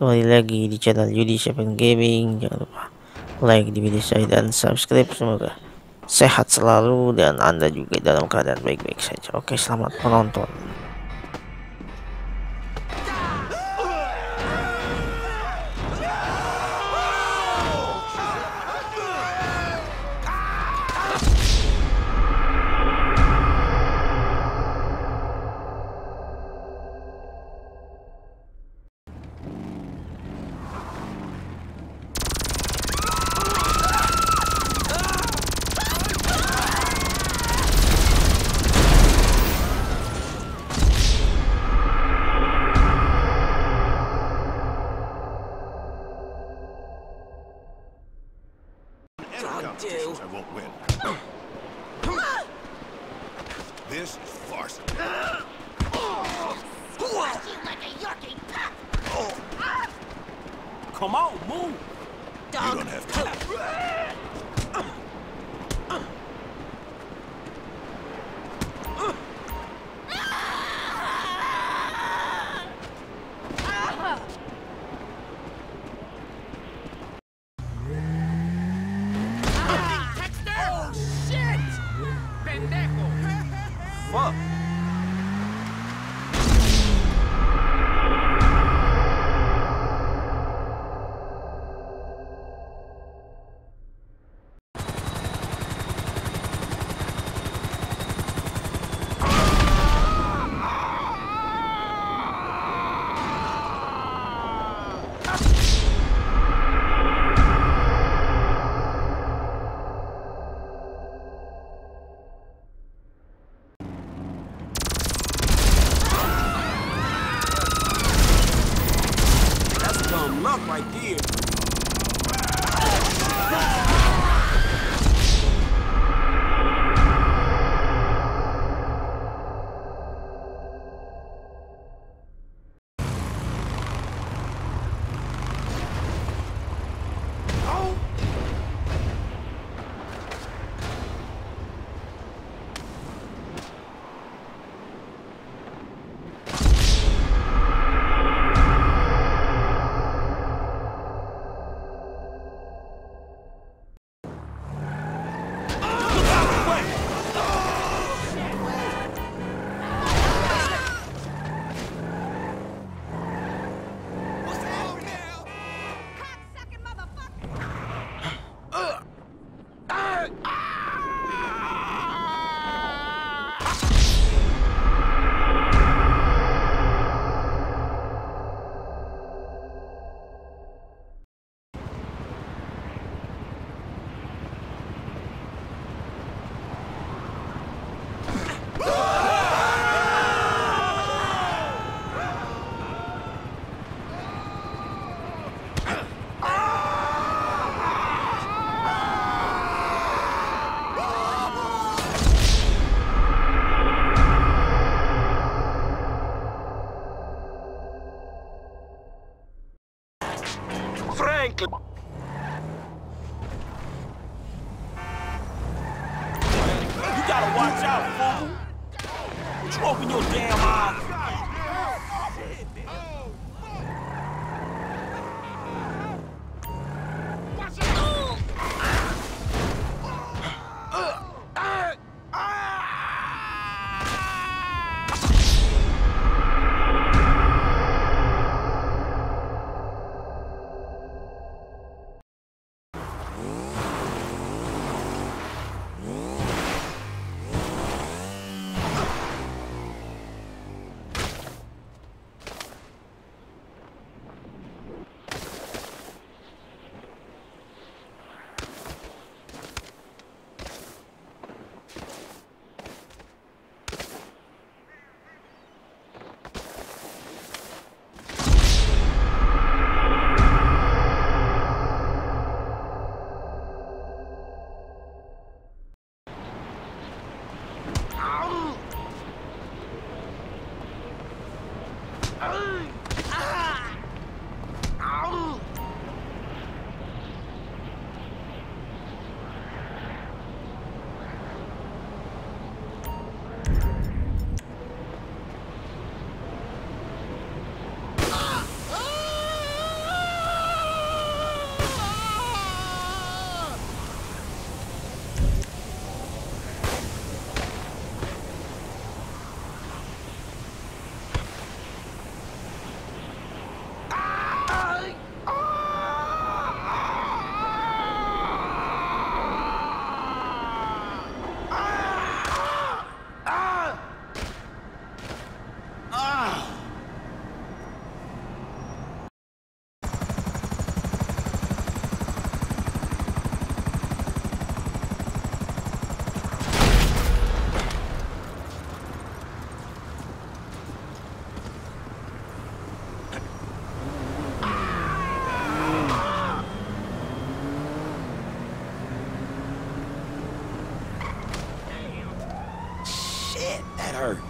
Kembali lagi di channel Yudi Seven Gaming. Jangan lupa like di video saya dan subscribe. Semoga sehat selalu dan anda juga dalam keadaan baik-baik saja. Oke selamat menonton competitions, I won't win. this is farce. Squash you like a Yorkie pup! Come on, move. You don't have to. Luck right there. You gotta watch out, fool. Would you open your damn eyes? her.